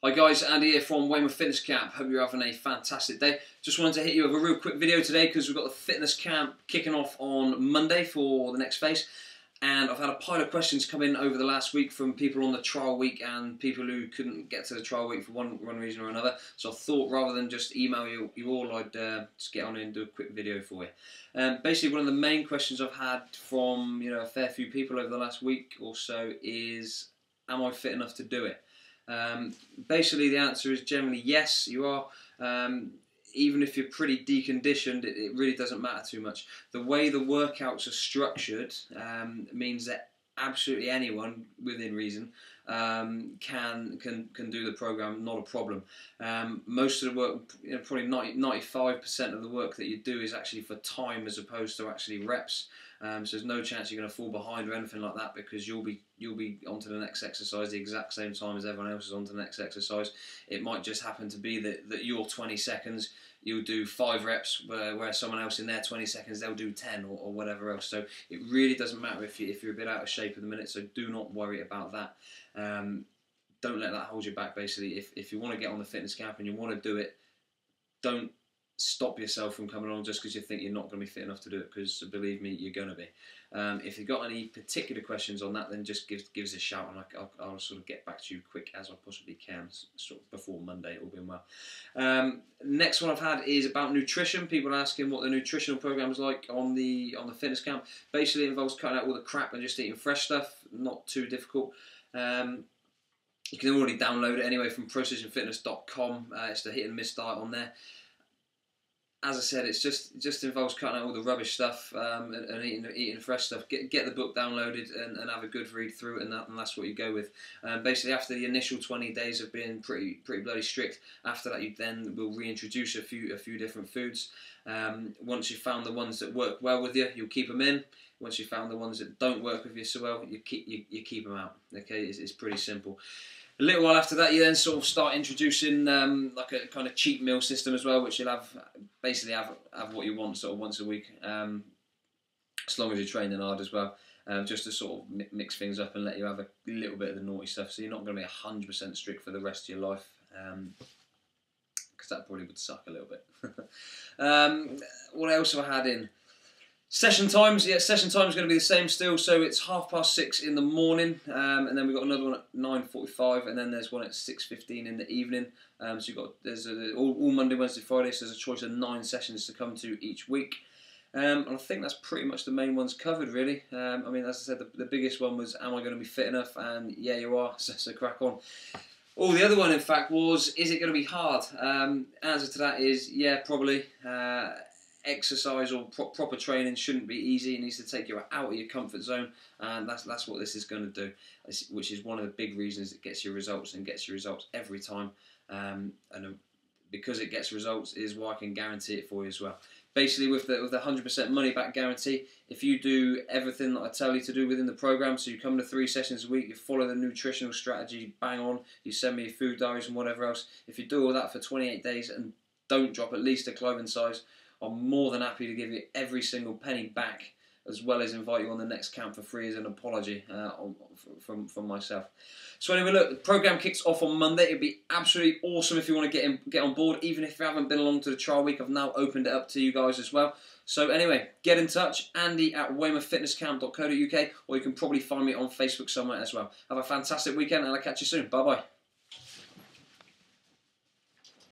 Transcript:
Hi guys, Andy here from Weymouth Fitness Camp. Hope you're having a fantastic day. Just wanted to hit you with a real quick video today because we've got the fitness camp kicking off on Monday for the next phase. And I've had a pile of questions come in over the last week from people on the trial week and people who couldn't get to the trial week for one, one reason or another. So I thought rather than just email you, you all, I'd uh, just get on and do a quick video for you. Um, basically, one of the main questions I've had from you know a fair few people over the last week or so is, am I fit enough to do it? Um, basically, the answer is generally yes, you are. Um, even if you're pretty deconditioned, it, it, really doesn't matter too much. The way the workouts are structured um, means that absolutely anyone within reason um, can can can do the program, not a problem. Um, most of the work, you know, probably 95 percent of the work that you do is actually for time as opposed to actually reps. Um, so there's no chance you're going to fall behind or anything like that because you'll be you'll be onto the next exercise the exact same time as everyone else is onto the next exercise. It might just happen to be that, that your 20 seconds you'll do five reps where, where someone else in their 20 seconds they'll do 10 or, or whatever else. So it really doesn't matter if, you, if you're a bit out of shape at the minute. So do not worry about that. Um, don't let that hold you back. Basically, if, if you want to get on the fitness camp and you want to do it, don't stop yourself from coming on just because you think you're not going to be fit enough to do it because believe me you're going to be. Um, if you've got any particular questions on that then just give, give us a shout and I'll, I'll, sort of get back to you quick as I possibly can sort of before Monday all being well. Um, next one I've had is about nutrition. People asking what the nutritional program is like on the on the fitness camp. Basically involves cutting out all the crap and just eating fresh stuff. Not too difficult um, you can already download it anyway from procisionfitness.com uh, it's the hit and miss diet on there as I said, it's just it just involves cutting out all the rubbish stuff um, and, and, eating eating fresh stuff. Get get the book downloaded and, and have a good read through it, and, that, and that's what you go with. Um, basically, after the initial twenty days of being pretty pretty bloody strict, after that you then will reintroduce a few a few different foods. Um, once you've found the ones that work well with you, you'll keep them in. Once you've found the ones that don't work with you so well, you keep you, you keep them out. Okay, it's, it's pretty simple. A little while after that, you then sort of start introducing um, like a kind of cheat meal system as well, which you'll have basically have have what you want sort of once a week, um, as long as you're training hard as well. Um, just to sort of mix things up and let you have a little bit of the naughty stuff. So you're not going to be hundred percent strict for the rest of your life, because um, that probably would suck a little bit. Um, what else have I had in? Session times, yeah, session time is going to be the same still. So it's half past six in the morning, um, and then we've got another one at nine forty-five, and then there's one at six fifteen in the evening. Um, so you've got there's a, all, all, Monday, Wednesday, Friday. So there's a choice of nine sessions to come to each week, um, and I think that's pretty much the main ones covered, really. Um, I mean, as I said, the, the, biggest one was, am I going to be fit enough? And yeah, you are. So, so crack on. Oh, the other one, in fact, was is it going to be hard? Um, answer to that is yeah, probably. Uh, exercise or pro- proper training shouldn't be easy. It needs to take you out of your comfort zone, and that's that's what this is going to do. Which is one of the big reasons it gets you results and gets you results every time. Um, and um, because it gets results is why I can guarantee it for you as well. Basically, with the with the hundred percent money back guarantee, if you do everything that I tell you to do within the program, so you come to three sessions a week, you follow the nutritional strategy, bang on, you send me your food diaries and whatever else. If you do all that for 28 days and don't drop at least a clothing size, I'm more than happy to give you every single penny back, as well as invite you on the next camp for free as an apology uh, from from myself. So anyway, look, the program kicks off on Monday. It'd be absolutely awesome if you want to get in, get on board. Even if you haven't been along to the trial week, I've now opened it up to you guys as well. So anyway, get in touch, Andy at weymouthfitnesscamp.co.uk, or you can probably find me on Facebook somewhere as well. Have a fantastic weekend, and I'll catch you soon. Bye bye.